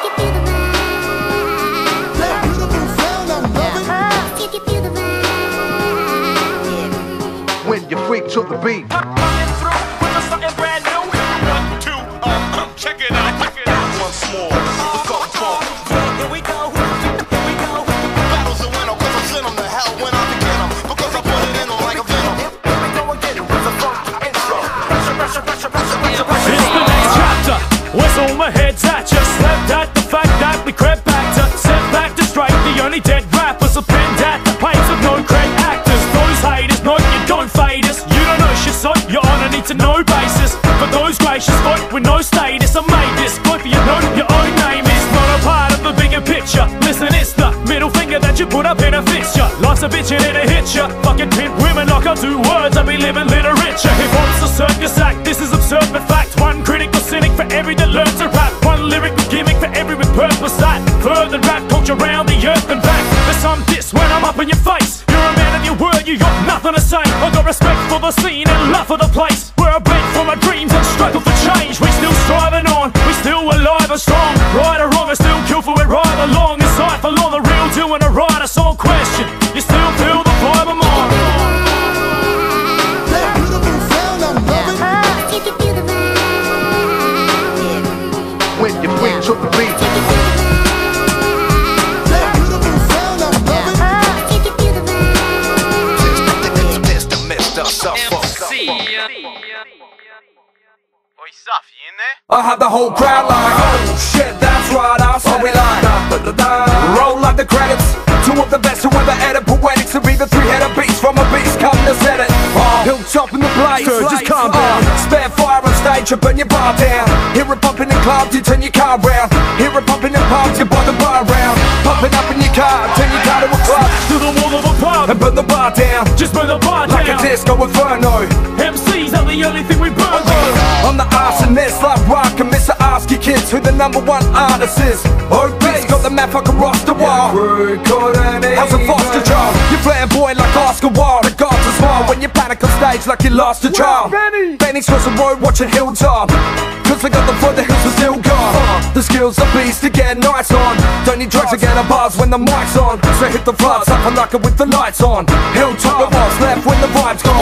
When you freak to the beat. Coming through uh, Check it out. Check it out. Once more. We go. Where we go. Bottles on one cuz I'm on the high when I get them Because I put it in like a bomb We go again. With a to know basis. For those gracious, folk with no status, I made this. Boy, for you know your own name is not a part of the bigger picture. Listen, it's the middle finger that you put up in a fixture. Life's a bitch and it'll hit ya. Fucking pimp women like I do words, I be living literature. Hip hop's a circus act, this is absurd but fact. One critical cynic for every that learns to rap. One lyrical gimmick for every with purpose that further rap culture around the earth and back. There's some diss when I'm up in your face. You're a man of your word, you got nothing to say. I got respect for the scene and love for the place. Alive and strong. Right or wrong, I still kill for it right along. Inside for long, the real doing a right, a song question. You still feel the vibe I'm on. Oi, Saf, you in there? I have the whole crowd like, oh shit, that's right, I saw we like, da, da, da, da. roll up the credits. Two of the best who ever added poetics to be the three-headed beast from a beast, come to set it. Oh, hilltop in the place, Sir, just calm uh, down. spare fire on stage, you burn your bar down. Hear it pumping in clubs, you turn your car round. Hear it pumping the only thing we burn. I'm the arsonist like rock and Mr. Ask your kids who the number one artist is. Obese, got the map fucking roster wall. How's a foster child? You flamboyant like Oscar Wilde. The gods are smile when you panic on stage like you lost a child. Benny's cross the road watching Hilltop. Cause we got the foot, the hills are still gone. The skills are beast to get nights on. Don't need drugs to get a buzz when the mic's on. So hit the flood, suffer like it with the lights on. Hilltop, the what's left when the vibe's gone.